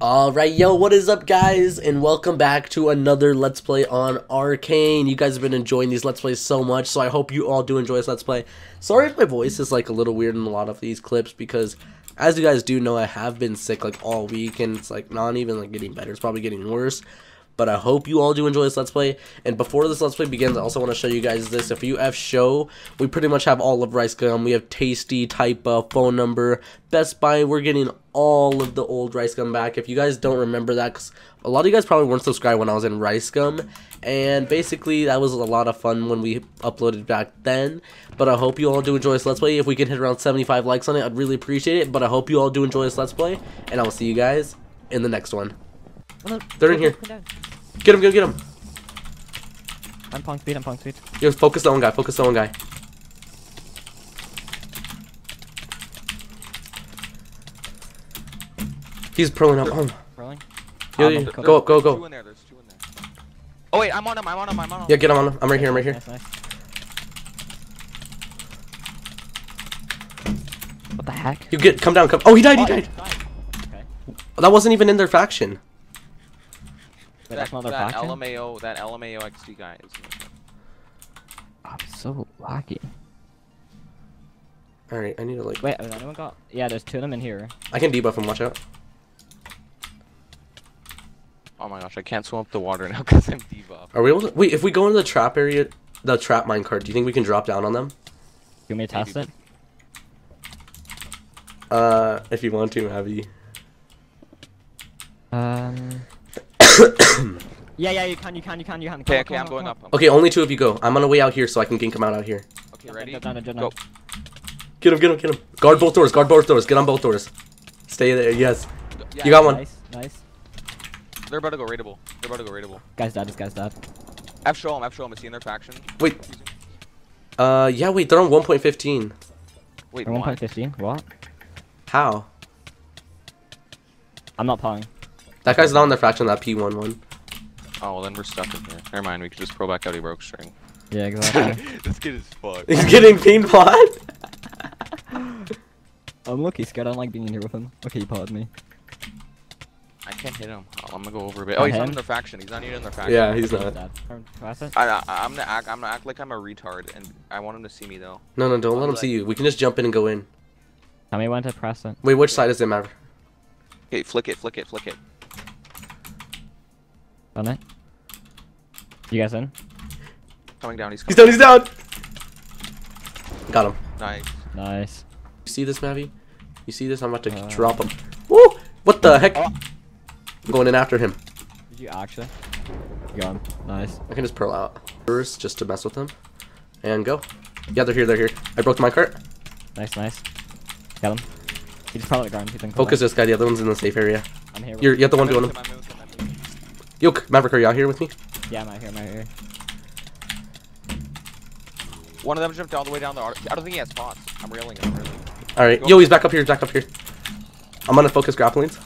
Alright, yo, what is up, guys? And welcome back to another Let's Play on Arcane. You guys have been enjoying these Let's Plays so much, so I hope you all do enjoy this Let's Play. Sorry if my voice is, like, a little weird in a lot of these clips, because, as you guys do know, I have been sick, like, all week, and it's, like, not even, like, getting better. It's probably getting worse. But I hope you all do enjoy this Let's Play. And before this Let's Play begins, I also want to show you guys this. If you have show, we pretty much have all of Rice Gum. We have Tasty, Typa, phone number, Best Buy. We're getting all of the old Rice Gum back. If you guys don't remember that, because a lot of you guys probably weren't subscribed when I was in Rice Gum. And basically, that was a lot of fun when we uploaded back then. But I hope you all do enjoy this Let's Play. If we can hit around 75 likes on it, I'd really appreciate it. But I hope you all do enjoy this Let's Play. And I will see you guys in the next one. They're in here. Get him, get him, get him. I'm punk speed, I'm punk speed. Yo, focus on one guy, focus on one guy. He's pulling up. Oh. Rolling. Yo, Um, yo, go- go, go, go. there. There's two in there. Oh wait, I'm on him. I'm on him. I'm on him. Yeah, get him on him. I'm right here, I'm right here. Nice, nice. What the heck? You get, come down, come. Oh, he died, he died. Okay. That wasn't even in their faction. Wait, That, that's not their that faction? LMAO, that LMAO XD guy is. I'm so lucky. Alright, I need to like. Wait, has anyone got? Yeah, there's two of them in here. I can debuff him, watch out. Oh my gosh, I can't swim up the water now because I'm debuffed. Are we able to. Wait, if we go into the trap area, the trap minecart, do you think we can drop down on them? You want me to test Maybe. it? Uh, if you want to, Abby. Um. Yeah, yeah, you can, you can, you can, you can. Come Okay, on, okay, come I'm going up. I'm- Okay, only two of you go. I'm on the way out here so I can gank him out out here. Okay, ready? Jump down, jump down. Go. Get him, get him, get him. Guard both doors, guard both doors. Get on both doors. Stay there, yes. Yeah, You got one. Nice, nice. They're about to go raidable. They're about to go raidable. Guy's dead, this guy's dead. F show him. F show him. Is he in their faction? Wait. Uh, yeah, wait, they're on 1.15. Wait, Or what? 1.15? What? How? I'm not playing. That guy's not on their faction, that P1 one. Oh well, then we're stuck in here. Never mind. We could just pro back out. He broke string. Yeah, exactly. this kid is fucked. He's getting pinged what? I'm lucky, scared. I don't like being in here with him. Okay, you pardon me. I can't hit him. Oh, I'm gonna go over a bit. Oh, he's not in the faction. He's not even in the faction. Yeah, he's He's not. dead. I, I, I'm gonna act. I'm gonna act like I'm a retard, and I want him to see me though. No, no, don't let him see you. We can just jump in and go in. Tell me when to press it. Wait, which side is it, Maverick? Okay, flick it, flick it, flick it. Done it. You guys in? Coming down. He's He's down, he's down! Got him. Nice. Nice. You see this, Mavi? You see this? I'm about to Uh. drop him. Woo! What the heck? Oh. I'm going in after him. Did you actually? You got him. Nice. I can just pearl out. First, just to mess with them. And go. Yeah, they're here, they're here. I broke my cart. Nice, nice. Got him. He He's probably the ground. He's in Focus this guy, the other one's in the safe area. I'm here. You're, you're the one I'm doing moving, them. I'm moving, I'm moving. Yo, Maverick, are you out here with me? Yeah, I'm out here. I'm out here. One of them jumped all the way down the. I don't think he has spots. I'm reeling him. I'm railing him. Alright. Yo, he's back up here, he's back up here. I'm gonna focus grapplings.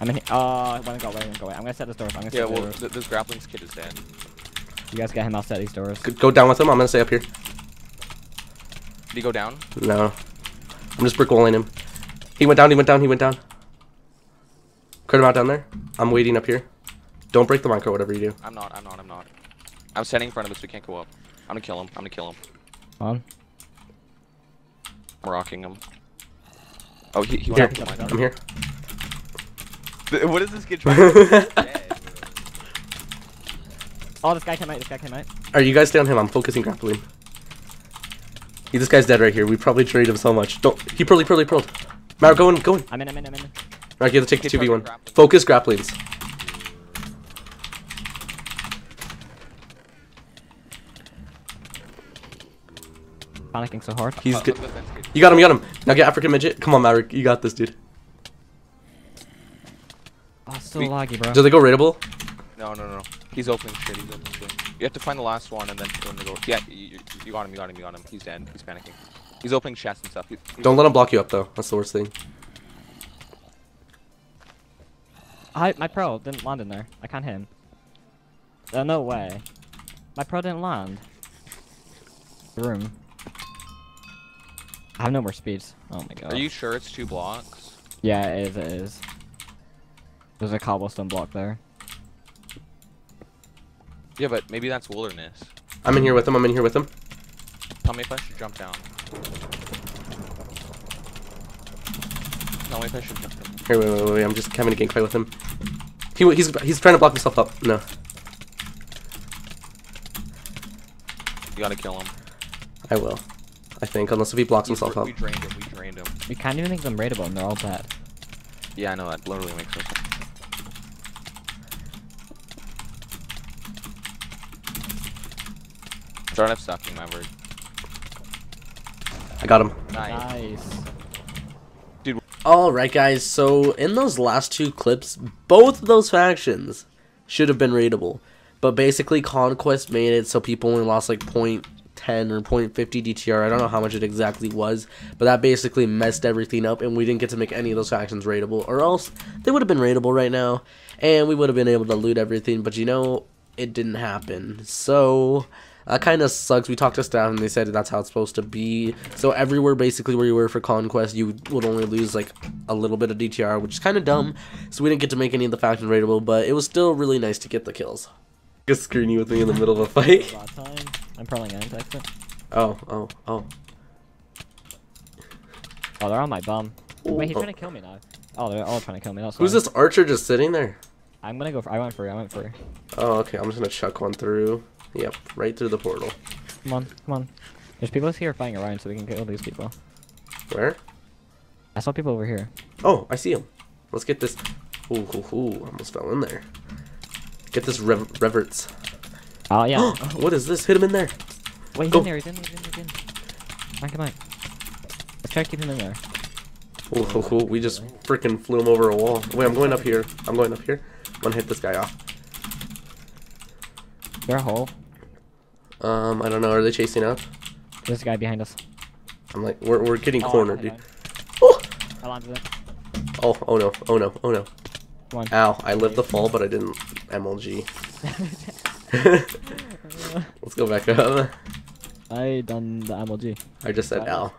I'm in here. Uh, let me go away. Let go away. I'm gonna set this door. I'm gonna set Yeah, the well, doors. th this grappling's kid is dead. You guys get him. I'll set these doors. Go down with him, I'm gonna stay up here. Did he go down? No. I'm just brick walling him. He went down, he went down, he went down. Crit him out down there. I'm waiting up here. Don't break the micro, whatever you do. I'm not. I'm not. I'm not. I'm standing in front of us. We can't go up. I'm gonna kill him. I'm gonna kill him. On. I'm rocking him. Oh, he, he Here, went I'm here. mine. What is this kid trying to do? Oh, this guy came out. This guy came out. Alright, you guys stay on him. I'm focusing grappling. He, this guy's dead right here. We probably trade him so much. Don't. He pearly, pearly, pearled. Mara, go in, go in. I'm in. I'm in. I'm in. Alright, you have to take the 2v1. grappling. Focus grapplings. Panicking so hard. He's good. look at the fence kid. You got him, you got him. Now get African Midget. Come on, Maverick. You got this, dude. Oh, so We- laggy, bro. Do they go raidable? No, no, no. He's opening shit. He's opening shit. You have to find the last one and then when they go. Yeah, you, you- you got him. You got him. You got him. He's dead. He's panicking. He's opening chests and stuff. He- he's- Don't let him block you up, though. That's the worst thing. I my pro didn't land in there. I can't hit him. Uh, no way. My pro didn't land. Room. I have no more speeds. Oh my god. Are you sure it's two blocks? Yeah, it is. It is. There's a cobblestone block there. Yeah, but maybe that's wilderness. I'm in here with him. I'm in here with him. Tell me if I should jump down. Tell me if I should jump down. Here, wait, wait, wait, wait. I'm just having a gank fight with him. He, he's, he's trying to block himself up. No. You gotta kill him. I will. I think, unless if he blocks We, himself dra- up. we drained him. We drained him. We can't even make them raidable and they're all bad. Yeah, I know that literally makes no sense. Start up stocking my word. I got him. Nice. Nice. Alright, guys, so in those last two clips, both of those factions should have been raidable. But basically, Conquest made it so people only lost like 0.10 or 0.50 DTR. I don't know how much it exactly was, but that basically messed everything up, and we didn't get to make any of those factions raidable. Or else they would have been raidable right now, and we would have been able to loot everything. But you know, it didn't happen. So uh, that kind of sucks. We talked to staff and they said that's how it's supposed to be. So everywhere basically where you were for Conquest, you would only lose like a little bit of DTR, which is kind of dumb. So we didn't get to make any of the factions raidable, but it was still really nice to get the kills. Just screen you with me in the middle of a fight. I'm probably going to exit. Oh, oh, oh. Oh, they're on my bum. Wait, he's Oh. trying to kill me now. Oh, they're all trying to kill me. That's Who's fine. this archer just sitting there? I'm gonna go for. I went for. I went for. Oh, okay. I'm just gonna chuck one through. Yep, right through the portal. Come on, come on. There's people here fighting around, so we can kill these people. Where? I saw people over here. Oh, I see them. Let's get this. Ooh, ooh, ooh. Almost fell in there. Get this rev- reverts. Oh yeah. what is this? Hit him in there. Wait, he's Go. in there. He's in there. He's in there. He's in. Come on. Let's try to keep him in there. Oh, ooh, ooh. We just freaking flew him over a wall. Wait, I'm going up here. I'm going up here. I'm gonna hit this guy off. There a hole. Um, I don't know. Are they chasing up? There's a guy behind us. I'm like, we're, we're getting Oh, cornered, dude. Oh, I landed it. oh, oh no, oh no, oh no. Come on. Ow, I lived the fall, but I didn't MLG. Let's go back up. I done the MLG. I just said L. ow.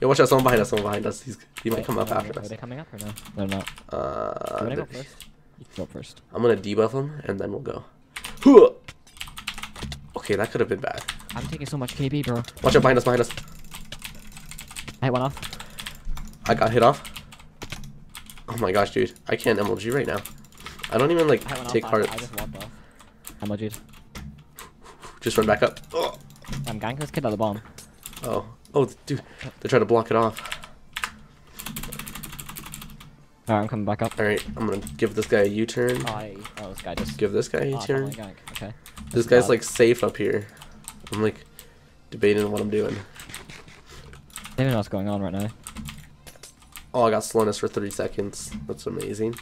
Yo, watch out, someone behind us, someone behind us. He's, he might Wait, come up are after they, us. Are they coming up or no? They're not. Uh, You wanna go first? You go first. I'm gonna debuff him, and then we'll go. Hooah! Okay, that could have been bad. I'm taking so much KB, bro. Watch out, behind us, behind us. I hit one off. I got hit off. Oh my gosh, dude. I can't MLG right now. I don't even, like, I hit one take off. part. I, I just walked off. MLG'd. Just run back up. Oh. I'm ganking this kid at the bomb. Oh, oh, dude. They try to block it off. Alright, I'm coming back up. Alright, I'm gonna give this guy a U-turn. Oh, I, oh this guy just. Give this guy a ah, Oh, not U-turn. gank. Okay. This guy's bad. like safe up here. I'm like debating what I'm doing. They don't know what's going on right now. Oh, I got slowness for 30 seconds. That's amazing.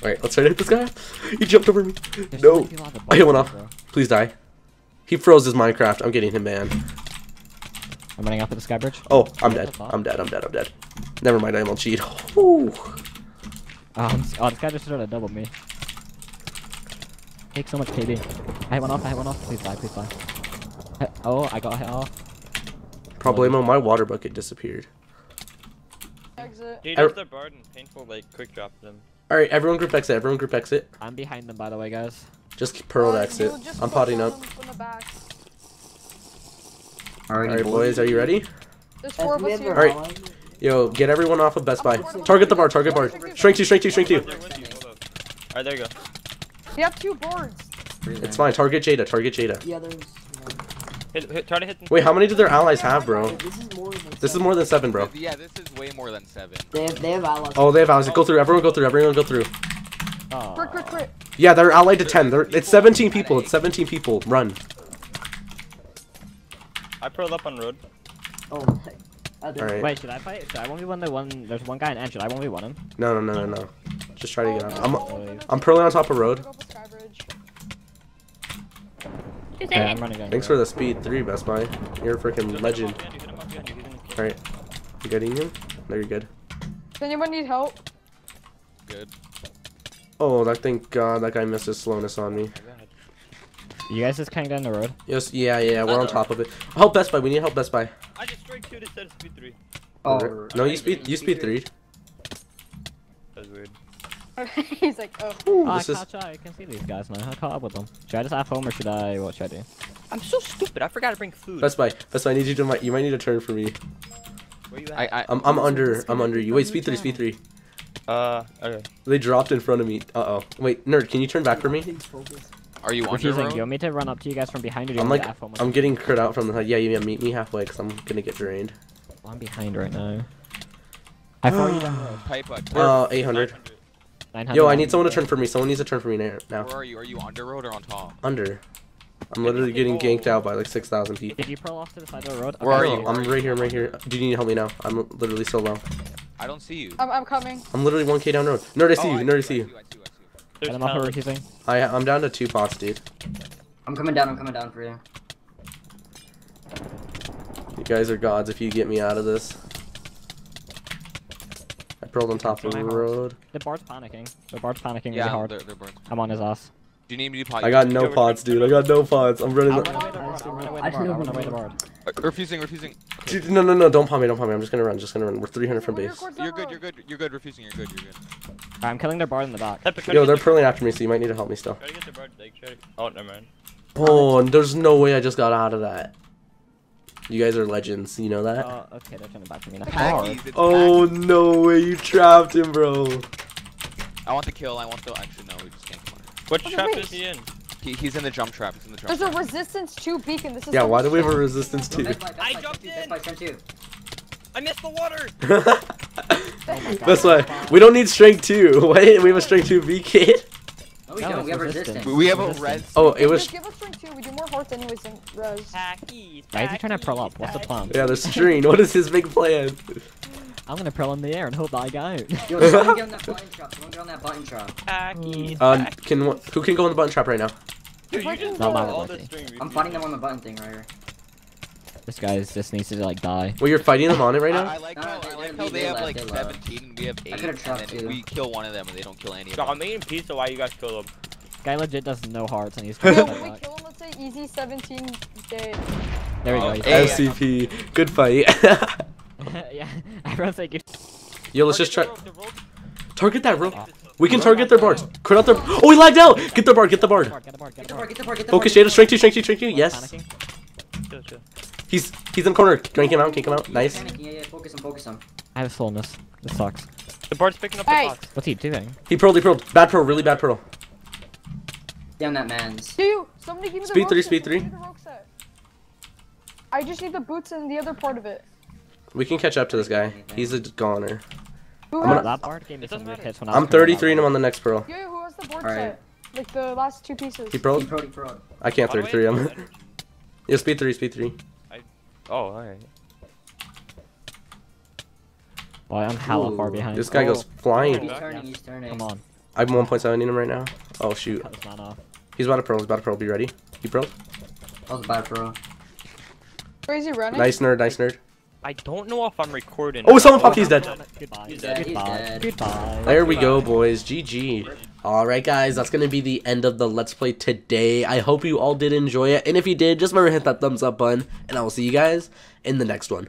Alright, let's try to hit this guy. He jumped over me. There's No. many people at the I hit one off. bro. Please die. He froze his Minecraft. I'm getting him banned. I'm running up at the sky bridge. Oh, I'm dead. I'm dead. I'm dead. I'm dead. Never mind. I'm on cheat. Ooh. Um, oh, this guy just tried to double me. Take so much KB. I hit one off. I hit one off. Please die. Please die. Hit- oh, I got hit off. Problemo, my water bucket disappeared. Exit. Dude, if they're and painful, like quick drop them. Alright, everyone group exit. Everyone group exit. I'm behind them, by the way, guys. Just pearl Uh, exit. just I'm put potting them up. From the back. Alright, boys, are you ready? There's four of us here. Alright. Yo, get everyone off of Best Buy. Target the bar, target bar. Shrink two, shrink two, shrink two. They're with you. Alright, there you go. They have two boards. It's fine. Target Jada, target Jada. Yeah, there's. Hit, hit, try to hit them. Wait, how many do their allies have, bro? This is more than. This is more than seven, bro. Yeah, this is way more than seven. They have, they have allies. Oh, they have allies. Go through. Everyone go through. Everyone go through. Oh. Crit, crit, crit. Yeah, they're allied to 10. They're, it's 17 people. It's 17 people. Run. I pearled up on road. Oh, my. Other. Alright. Wait, should I fight? Should I 1v1 the one? There's one guy in end. Should I 1v1 him? No, no, no, no, no. Just try to get Oh, out. I'm, one over there. I'm pearling on top of road. Go up the Skybridge. Okay, I'm running down. Thanks for the speed 3, Best Buy. You're a freaking legend. Yeah, dude, hit him up, yeah, dude, hit him. Alright. You getting him? No, you're good. Does anyone need help? Good. Oh, that thank God that guy missed his slowness on me. You guys just coming down the road? Yes, yeah, yeah, we're on top of it. Help Best Buy. We need help Best Buy. I destroyed two instead of speed three. Oh, No, you speed, you speed 3. That was weird. He's like, oh. Oh, I, this is- catch, I can see these guys now. I caught up with them. Should I just F home or should I? What should I do? I'm so stupid. I forgot to bring food. Best Buy. Best Buy. I need you to. My, you might need a turn for me. Where you I. I, I'm. I'm under. I'm under you. Wait. Speed three. Speed three. Uh, okay. They dropped in front of me. Uh oh. Wait, nerd. Can you turn back for me? Are you on Refusing. road? Do you want me to run up to you guys from behind or do I'm like. to F home? with I'm getting crit out from the. side. Yeah. Yeah. Meet me halfway because I'm gonna get drained. I'm behind right now. How far are you down the? Pipe, uh, Uh, 800. 900. Yo, I need someone to turn for me. Someone needs to turn for me now. now. Where are you? Are you under road or on top? Under. I'm literally getting ganked out by like 6,000 people. Did you pearl off to the side of the road? Where are you? I'm right here. I'm right here. Do you need to help me now? I'm literally so low. I don't see you. I'm, I'm coming. I'm literally 1k down road. Nerd, I see Oh, you. Nerd, I see I you. see you. I see you. Get There's him off for talent. refusing. I, I'm down to two pots, dude. I'm coming down. I'm coming down for you. You guys are gods if you get me out of this. I pearled on top of the road. The bard's panicking. The bard's panicking really hard. they're, they're burnt. I'm on his ass. Do you need me to pot I got no pots, dude. I got no pots. I'm running. I'll The... run away the bard. I'll run away the I bard. Know I'll run away the where bard. Uh, refusing, refusing. Dude, no, no, no. Don't palm me. Don't palm me. I'm just gonna run. Just gonna run. We're 300 from base. You're good, you're good, you're good. Refusing, you're good, you're good. Alright, I'm killing their bard in the back. Type of- try Yo, they're get pearling after me, so you might need to help me still. Try to get the bird, like, try to- Oh, never mind. Oh, and there's no way I just got out of that. You guys are legends. You know that? Oh, okay, they're turning back to me now. Packies, Oh packies. no way! You trapped him, bro. I want the kill, I want the. Actually, no, we just can't kill him. What Okay, trap is he in? He, he's in the jump trap, he's in the jump There's a trap. resistance to beacon. This is Yeah. Why do we have a resistance Go too? Best I Buy, jumped Best in. Buy, turn. I missed the water! That's why we don't need strength two. Wait, we have a strength two V kit. No, we No, don't. it's We have resistance. resistance. We have a Resistance. red. Oh, it was. give us strength two. We do more hearts anyways than res. Packies, Why is he trying to pearl up? What's the plan? Yeah, the string. What is his big plan? I'm gonna pearl in the air and hope that I get out. Yo, someone get on that button trap. Someone get on that button trap. Packies, Um, packies. can one- who can go on the button trap right now? Dude, you just Not all the string. I'm fighting them on the button thing right here. This guy's just needs to like die. Well, you're fighting them on it right now. I like No, how, they- I like they- how they they have left, like 17 and we have 8, and then you. we kill one of them and they don't kill any of So them. I'm eating pizza while you guys kill them. Guy legit does no hearts and he's Yo, trying when we kill him, let's say easy 17 day. There we Oh, go. he's hey, dead. SCP. Good fight. yeah, everyone's like, you- Yo, let's just try. Target the rope, the rope. Target that rope. We can target their bards. Crit out their. Oh, he lagged out. Get the bard. Get the get the bard. bard, get the bard, get Get the the bar, get the bar, Focus bar. Jada. Strength two. Strength two. Strength two. Yes. Panicking. Chill, chill. He's he's in the corner. Drink him out. Kick him out. Nice. Panicking, Yeah, yeah, focus him, focus him. I have slowness. This sucks. The bird's picking up the box. What's he doing? He pearled. He pearled. Bad pearl. Really bad pearl. Damn that man's. Do you? Somebody give me the Speed rogue three, speed three. give me the rogue set. I just need the boots and the other part of it. We can catch up to this guy. He's a goner. I'm gonna- That bard gave me It some doesn't weird matter. hits when I was I'm 33 and I'm on the next pearl. yeah, who has the board Alright. set? Like the last two pieces. He He pearled. he pro. I can't By the way, 33. I'm. it's- Yeah, speed three. Speed three. Oh, alright. Boy, I'm hella far behind. This guy Oh, goes flying. He's turning, he's turning. Come on, I'm 1.7 in him right now. Oh shoot. cut this man off. He's about to pearl. He's about to pearl. Be ready. He pearled. That was a bad pro. Crazy running. Nice nerd. Nice nerd. I don't know if I'm recording. Oh, someone popped. He's dead. Goodbye. He's dead, Goodbye. dead. Goodbye. There we go, boys. GG. Alright, guys, that's going to be the end of the Let's Play today. I hope you all did enjoy it. And if you did, just remember to hit that thumbs up button. And I will see you guys in the next one.